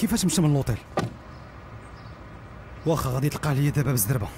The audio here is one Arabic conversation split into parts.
كيفاش مشى من لوطيل واخا غادي تلقاه ليا دابا بزربه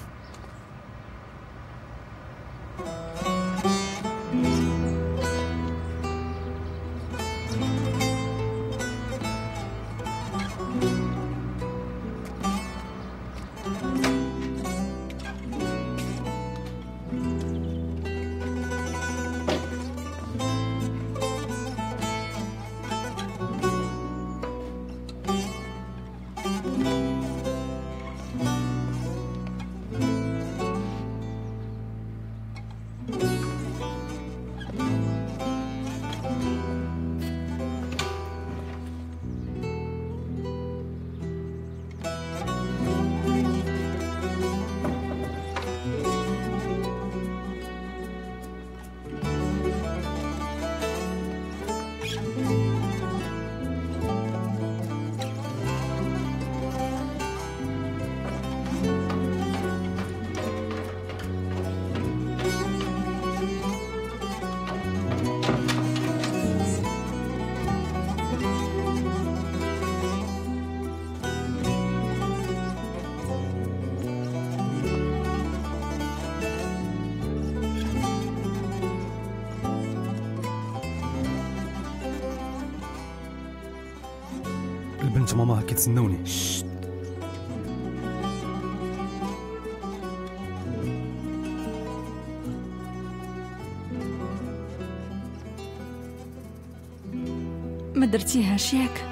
البنت ماماها كيتسناوني ما درتيهاش ياك؟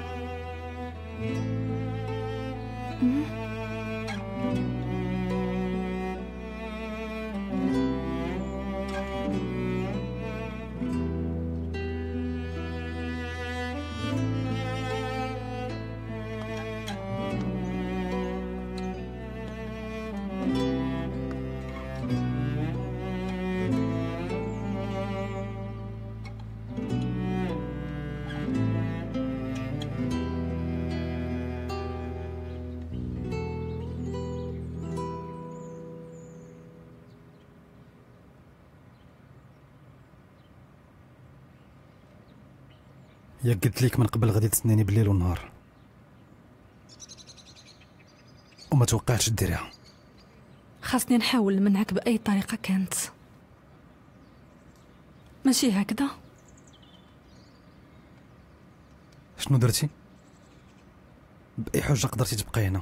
يا قلت ليك من قبل غادي تسناني بالليل والنهار. وما توقعتش ديريها. خاصني نحاول نمنعك بأي طريقة كانت. ماشي هكذا؟ شنو درتي؟ بأي حجه قدرتي تبقاي هنا؟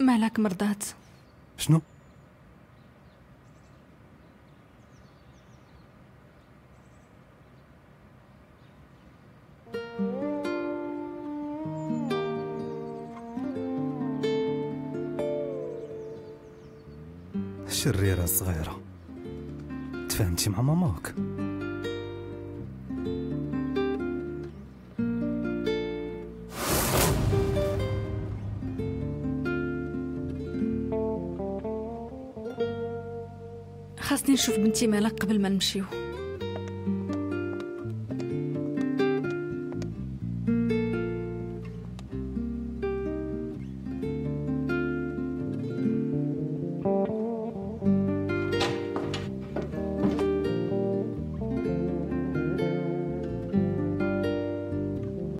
مالك مرضات. شنو؟ شريرة صغيرة. تفاهمتي مع ماماك؟ خاصني نشوف بنتي مالك قبل ما نمشيو.